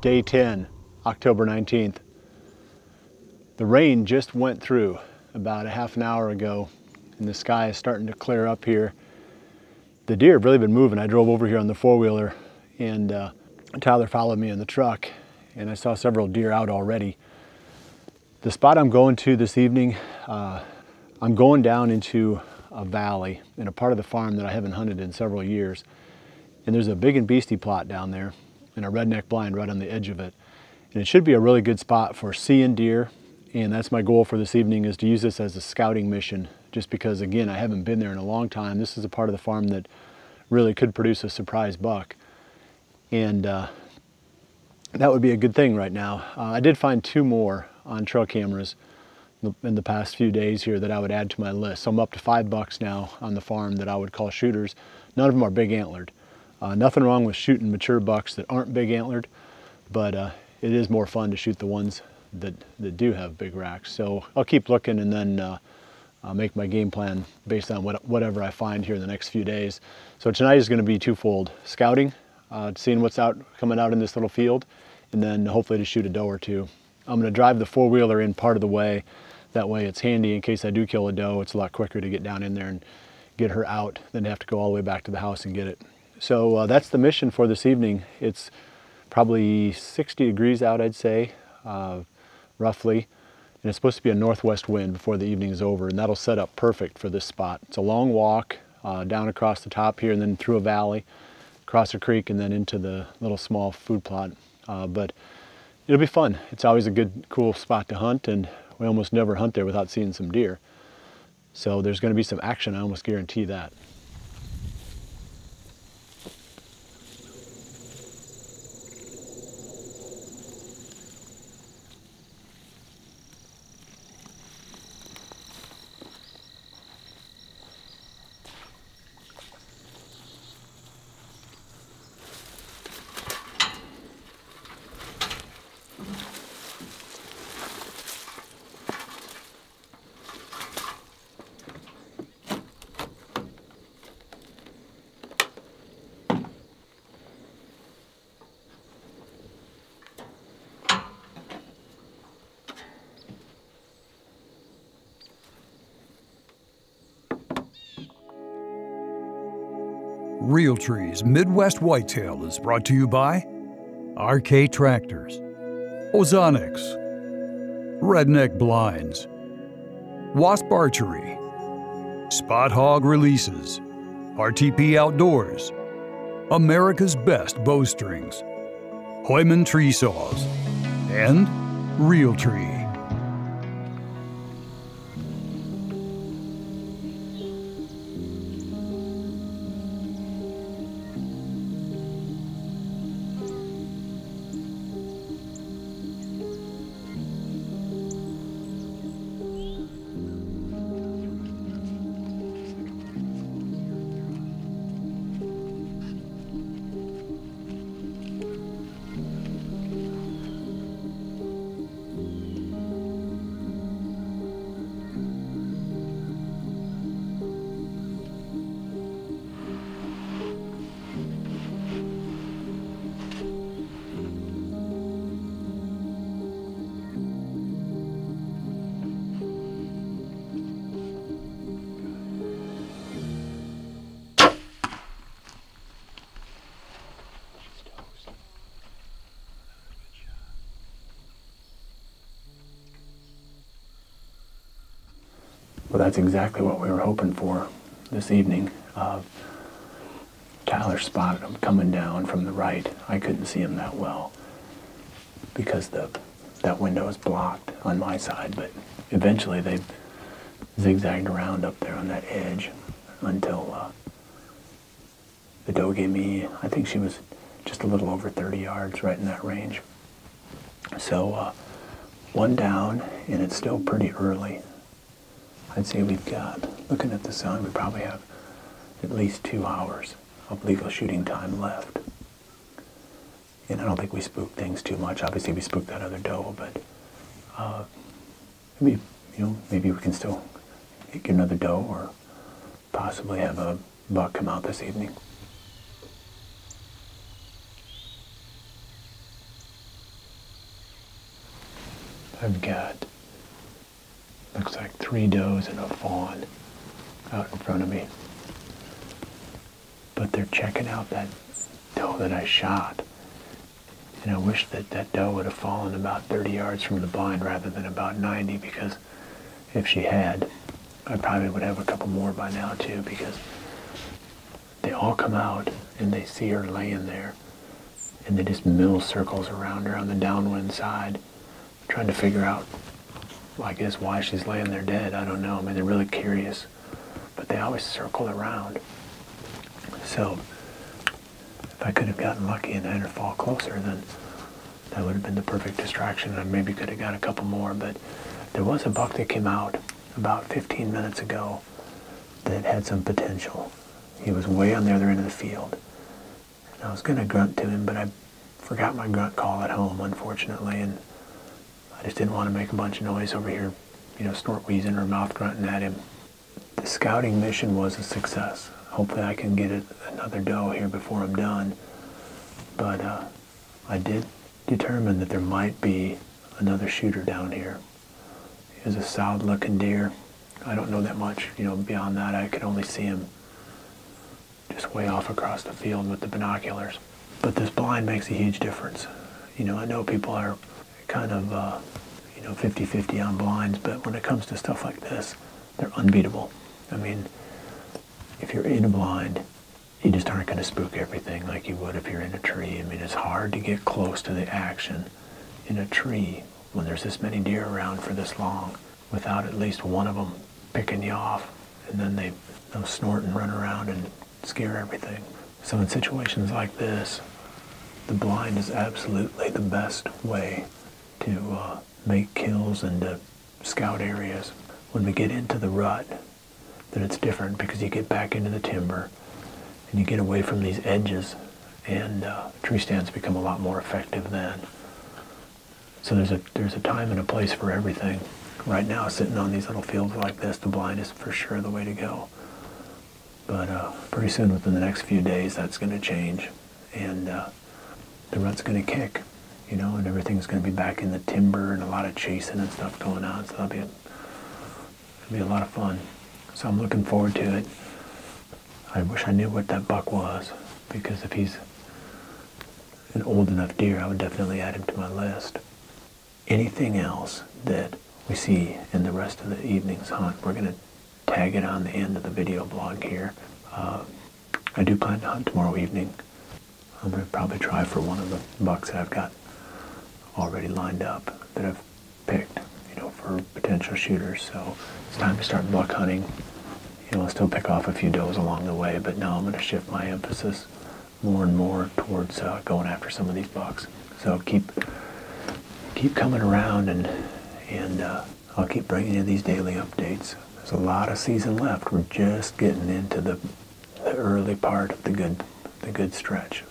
Day 10, October 19th. The rain just went through about a half an hour ago and the sky is starting to clear up here. The deer have really been moving. I drove over here on the four-wheeler and uh, Tyler followed me in the truck and I saw several deer out already. The spot I'm going to this evening, uh, I'm going down into a valley in a part of the farm that I haven't hunted in several years. And there's a big and beastie plot down there and a redneck blind right on the edge of it. And it should be a really good spot for seeing deer. And that's my goal for this evening is to use this as a scouting mission just because again, I haven't been there in a long time. This is a part of the farm that really could produce a surprise buck. And uh, that would be a good thing right now. Uh, I did find two more on trail cameras in the past few days here that I would add to my list. So I'm up to five bucks now on the farm that I would call shooters. None of them are big antlered. Uh, nothing wrong with shooting mature bucks that aren't big antlered, but uh, it is more fun to shoot the ones that, that do have big racks. So I'll keep looking and then uh, I'll make my game plan based on what, whatever I find here in the next few days. So tonight is gonna be twofold. Scouting, uh, seeing what's out coming out in this little field, and then hopefully to shoot a doe or two. I'm gonna drive the four-wheeler in part of the way. That way it's handy in case I do kill a doe, it's a lot quicker to get down in there and get her out than to have to go all the way back to the house and get it. So uh, that's the mission for this evening. It's probably 60 degrees out, I'd say, uh, roughly. And it's supposed to be a northwest wind before the evening is over, and that'll set up perfect for this spot. It's a long walk uh, down across the top here and then through a valley, across a creek, and then into the little small food plot. Uh, but it'll be fun. It's always a good, cool spot to hunt, and we almost never hunt there without seeing some deer. So there's going to be some action, I almost guarantee that. Realtree's Midwest Whitetail is brought to you by RK Tractors, Ozonics, Redneck Blinds, Wasp Archery, Spot Hogg Releases, RTP Outdoors, America's Best Bowstrings, Hooyman Tree Saws, and Realtree. Well, that's exactly what we were hoping for this evening. Uh, Tyler spotted him coming down from the right. I couldn't see him that well because the that window is blocked on my side, but eventually they zigzagged around up there on that edge until uh, the doe gave me, I think she was just a little over 30 yards right in that range. So uh, one down, and it's still pretty early. I'd say we've got, looking at the sun, we probably have at least two hours of legal shooting time left. And I don't think we spooked things too much. Obviously, we spooked that other doe, but uh, maybe, you know, maybe we can still get another doe or possibly have a buck come out this evening. I've got, looks like three does and a fawn out in front of me. But they're checking out that doe that I shot. And I wish that that doe would have fallen about 30 yards from the blind rather than about 90 because if she had, I probably would have a couple more by now too because they all come out and they see her laying there and they just mill circles around her on the downwind side trying to figure out I guess why she's laying there dead. I don't know. I mean, they're really curious. But they always circle around. So if I could have gotten lucky and had her fall closer, then that would have been the perfect distraction. I maybe could have got a couple more. But there was a buck that came out about 15 minutes ago that had some potential. He was way on the other end of the field. And I was going to grunt to him, but I forgot my grunt call at home, unfortunately, and I just didn't want to make a bunch of noise over here, you know, snort wheezing or mouth grunting at him. The scouting mission was a success. Hopefully I can get another doe here before I'm done. But uh, I did determine that there might be another shooter down here. He was a solid looking deer. I don't know that much, you know, beyond that I could only see him just way off across the field with the binoculars. But this blind makes a huge difference. You know, I know people are kind of, uh, you know, 50-50 on blinds, but when it comes to stuff like this, they're unbeatable. I mean, if you're in a blind, you just aren't going to spook everything like you would if you're in a tree. I mean, it's hard to get close to the action in a tree when there's this many deer around for this long without at least one of them picking you off. And then they they'll snort and run around and scare everything. So in situations like this, the blind is absolutely the best way to uh, make kills and to scout areas. When we get into the rut, then it's different because you get back into the timber and you get away from these edges and uh, tree stands become a lot more effective then. So there's a, there's a time and a place for everything. Right now, sitting on these little fields like this, the blind is for sure the way to go. But uh, pretty soon, within the next few days, that's going to change. And uh, the rut's going to kick, you know, and everything's going to be back in the timber and a lot of chasing and stuff going on. So that'll be a, it'll be a lot of fun. So I'm looking forward to it. I wish I knew what that buck was, because if he's an old enough deer, I would definitely add him to my list. Anything else that we see in the rest of the evening's hunt, we're going to tag it on the end of the video blog here. Uh, I do plan to hunt tomorrow evening. I'm going to probably try for one of the bucks that I've got already lined up that I've picked, you know, for potential shooters. So it's time to start buck hunting. You know, I'll still pick off a few does along the way, but now I'm going to shift my emphasis more and more towards uh, going after some of these bucks. So keep keep coming around, and and uh, I'll keep bringing you these daily updates. There's a lot of season left. We're just getting into the, the early part of the good the good stretch.